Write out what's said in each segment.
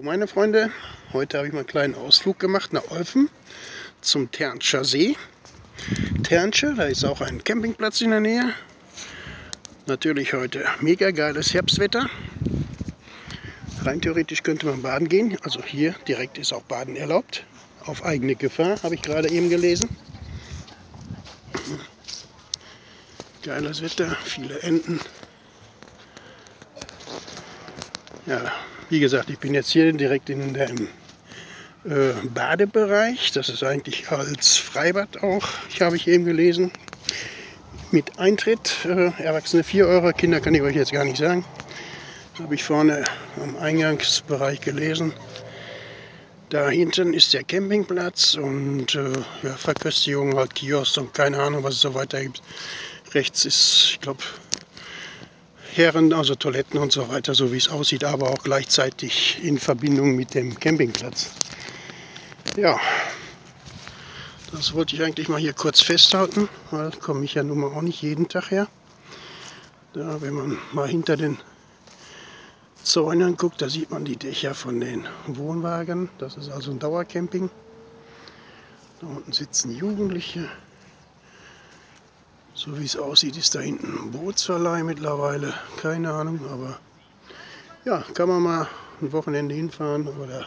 Meine Freunde, heute habe ich mal einen kleinen Ausflug gemacht nach Olfen zum Ternscher See. Ternsche, da ist auch ein Campingplatz in der Nähe. Natürlich heute mega geiles Herbstwetter. Rein theoretisch könnte man baden gehen. Also hier direkt ist auch Baden erlaubt. Auf eigene Gefahr, habe ich gerade eben gelesen. Geiles Wetter, viele Enten. Ja, wie gesagt, ich bin jetzt hier direkt in dem äh, Badebereich. Das ist eigentlich als Freibad auch, ich habe ich eben gelesen. Mit Eintritt, äh, Erwachsene 4 Euro, Kinder kann ich euch jetzt gar nicht sagen. Habe ich vorne am Eingangsbereich gelesen. Da hinten ist der Campingplatz und äh, ja, Verköstigung, halt Kiosk und keine Ahnung, was es so weiter gibt. Rechts ist, ich glaube, Herren, also Toiletten und so weiter, so wie es aussieht, aber auch gleichzeitig in Verbindung mit dem Campingplatz. Ja, das wollte ich eigentlich mal hier kurz festhalten, weil komme ich ja nun mal auch nicht jeden Tag her. Da, wenn man mal hinter den Zäunen guckt, da sieht man die Dächer von den Wohnwagen. Das ist also ein Dauercamping. Da unten sitzen Jugendliche. So wie es aussieht, ist da hinten ein Bootsverleih mittlerweile. Keine Ahnung, aber ja, kann man mal ein Wochenende hinfahren oder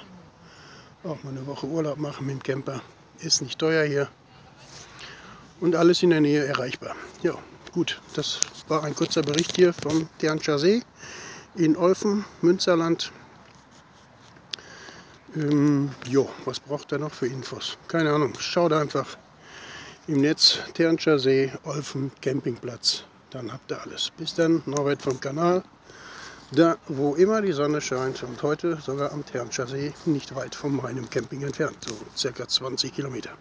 auch mal eine Woche Urlaub machen mit dem Camper. Ist nicht teuer hier und alles in der Nähe erreichbar. Ja, gut, das war ein kurzer Bericht hier vom Ternscher See in Olfen, Münsterland. Ähm, jo, was braucht er noch für Infos? Keine Ahnung, schaut einfach im Netz Ternscher See, Olfen, Campingplatz. Dann habt ihr alles. Bis dann, Norbert vom Kanal. Da, wo immer die Sonne scheint und heute sogar am Ternscher See, nicht weit von meinem Camping entfernt, so circa 20 Kilometer.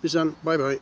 Bis dann, bye bye.